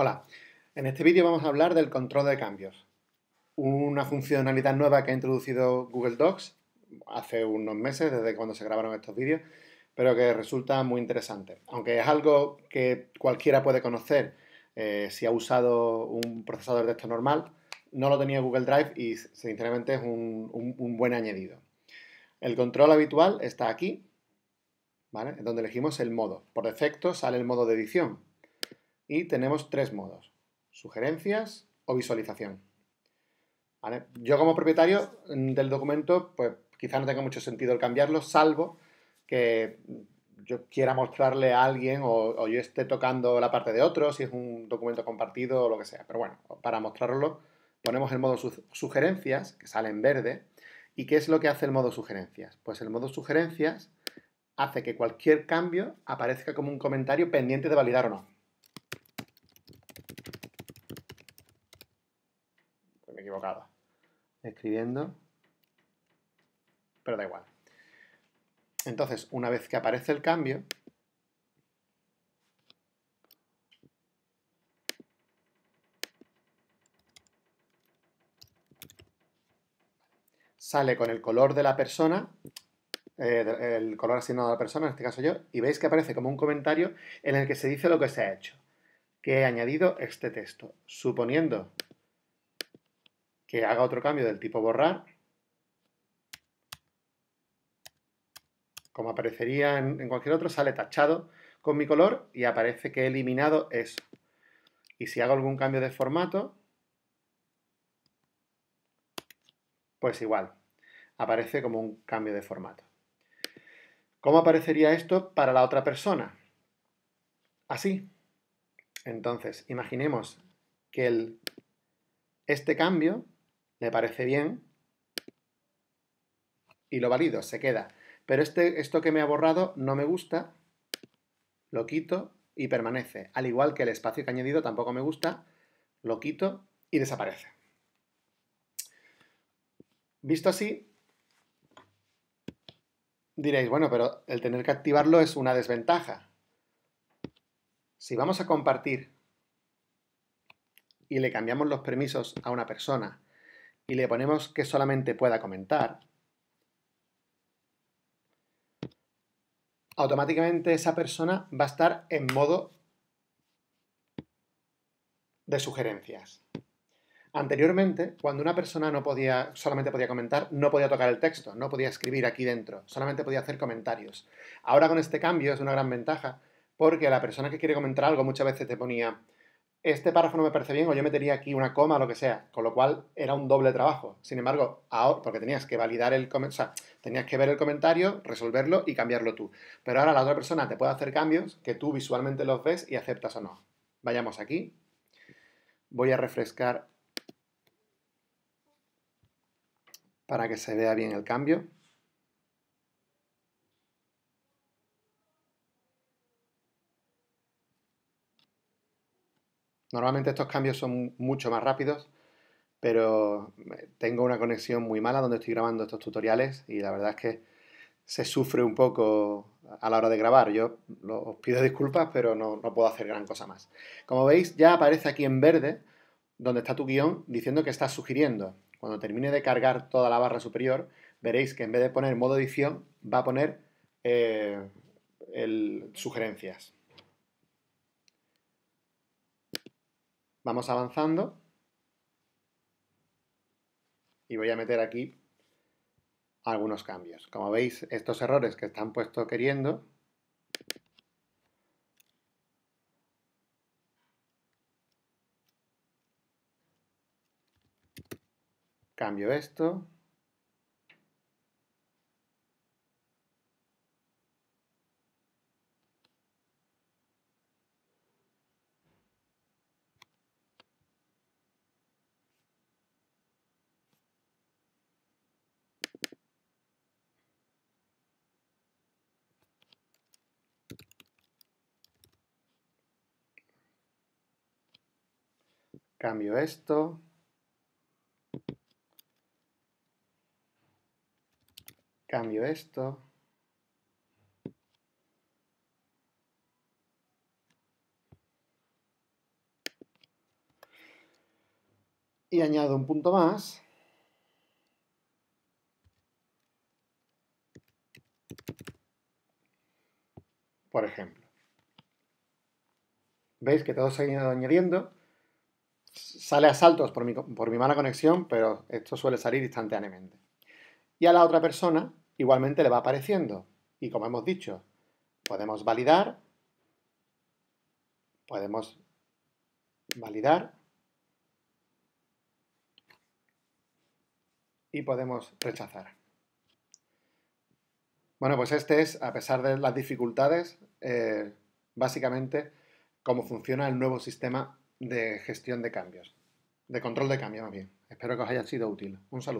Hola, en este vídeo vamos a hablar del control de cambios, una funcionalidad nueva que ha introducido Google Docs hace unos meses, desde cuando se grabaron estos vídeos, pero que resulta muy interesante. Aunque es algo que cualquiera puede conocer eh, si ha usado un procesador de esto normal, no lo tenía Google Drive y sinceramente es un, buen añadido. El control habitual está aquí, donde elegimos el modo. Por defecto sale el modo de edición, y tenemos tres modos, sugerencias o visualización. Yo como propietario del documento, pues quizá no tenga mucho sentido el cambiarlo, salvo que yo quiera mostrarle a alguien o, yo esté tocando la parte de otro, si es un documento compartido o lo que sea. Pero bueno, para mostrarlo ponemos el modo sugerencias, que sale en verde. ¿Y qué es lo que hace el modo sugerencias? Pues el modo sugerencias hace que cualquier cambio aparezca como un comentario pendiente de validar o no. Equivocado. Escribiendo, pero da igual. Entonces, una vez que aparece el cambio, sale con el color de la persona, eh, el color asignado a la persona, en este caso yo, y veis que aparece como un comentario en el que se dice lo que se ha hecho, que he añadido este texto, suponiendo que haga otro cambio del tipo borrar, como aparecería en, cualquier otro, sale tachado con mi color y aparece que he eliminado eso. Y si hago algún cambio de formato, pues igual, aparece como un cambio de formato. ¿Cómo aparecería esto para la otra persona? Así. Entonces, imaginemos que el, este cambio me parece bien y lo valido, se queda. Pero este, esto que me ha borrado no me gusta, lo quito y permanece. Al igual que el espacio que he añadido tampoco me gusta, lo quito y desaparece. Visto así, diréis, bueno, pero el tener que activarlo es una desventaja. Si vamos a compartir y le cambiamos los permisos a una persona y le ponemos que solamente pueda comentar, automáticamente esa persona va a estar en modo de sugerencias. Anteriormente, cuando una persona no podía, solamente podía comentar, no podía tocar el texto, no podía escribir aquí dentro, solamente podía hacer comentarios. Ahora con este cambio es una gran ventaja, porque la persona que quiere comentar algo muchas veces te ponía este párrafo no me parece bien o yo metería aquí una coma o lo que sea, con lo cual era un doble trabajo. Sin embargo, ahora, porque tenías que validar el o sea, tenías que ver el comentario, resolverlo y cambiarlo tú. Pero ahora la otra persona te puede hacer cambios que tú visualmente los ves y aceptas o no. Vayamos aquí. Voy a refrescar para que se vea bien el cambio. Normalmente estos cambios son mucho más rápidos, pero tengo una conexión muy mala donde estoy grabando estos tutoriales y la verdad es que se sufre un poco a la hora de grabar. Yo os pido disculpas, pero no, puedo hacer gran cosa más. Como veis, ya aparece aquí en verde, donde está tu guion, diciendo que estás sugiriendo. Cuando termine de cargar toda la barra superior, veréis que en vez de poner modo edición, va a poner eh, sugerencias. Vamos avanzando. Y voy a meter aquí algunos cambios. Como veis, estos errores que están puestos queriendo, cambio esto, Cambio esto. Cambio esto. Y añado un punto más. Por ejemplo. ¿Veis que todo se ha ido añadiendo? Sale a saltos por mi, por mi mala conexión, pero esto suele salir instantáneamente. Y a la otra persona igualmente le va apareciendo. Y como hemos dicho, podemos validar, podemos validar y podemos rechazar. Bueno, pues este es, a pesar de las dificultades, eh, básicamente cómo funciona el nuevo sistema de gestión de cambios, de control de cambios más bien. Espero que os haya sido útil. Un saludo.